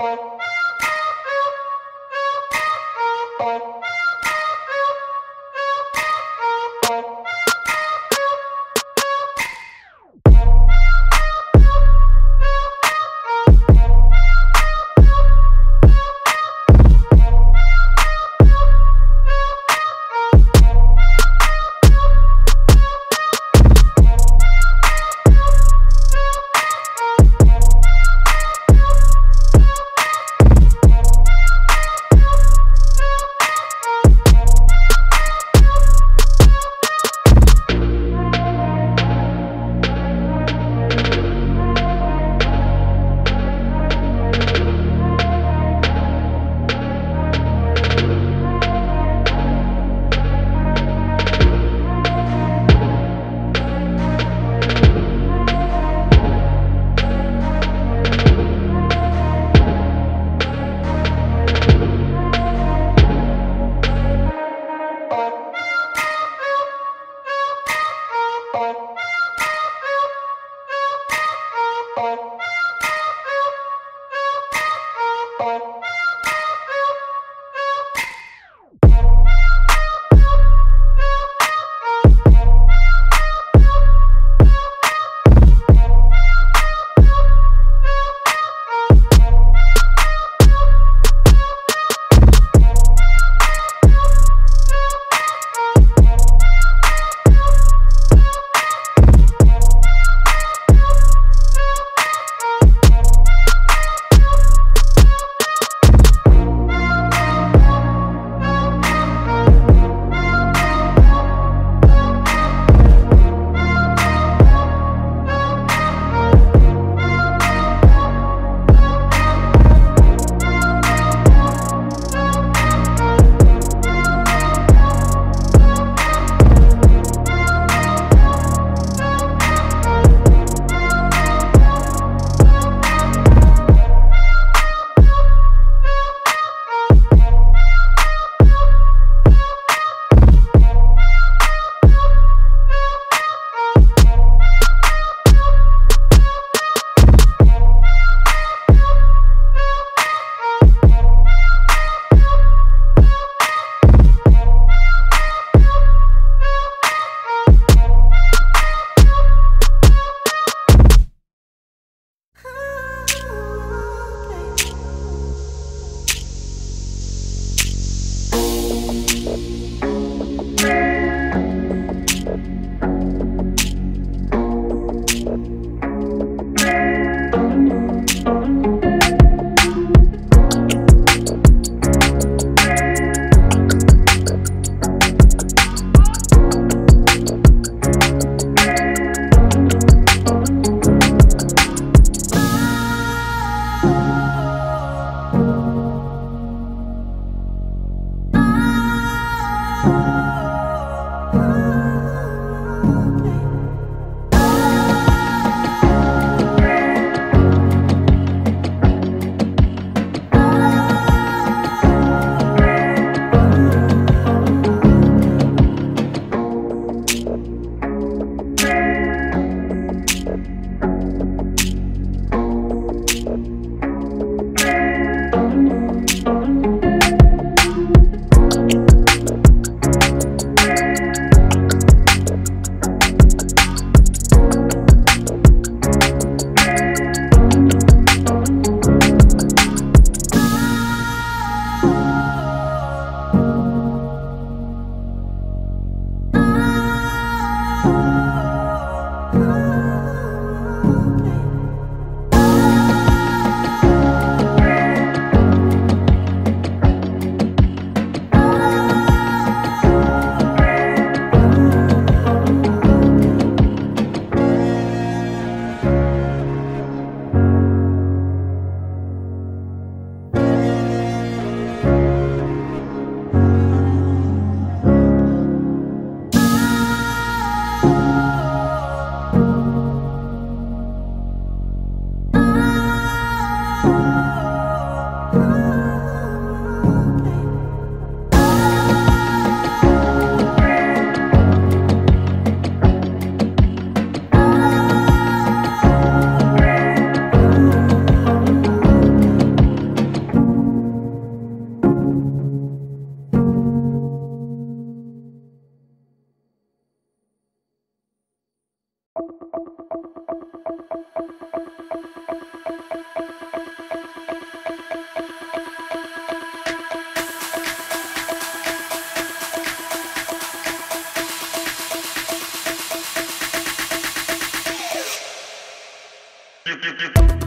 people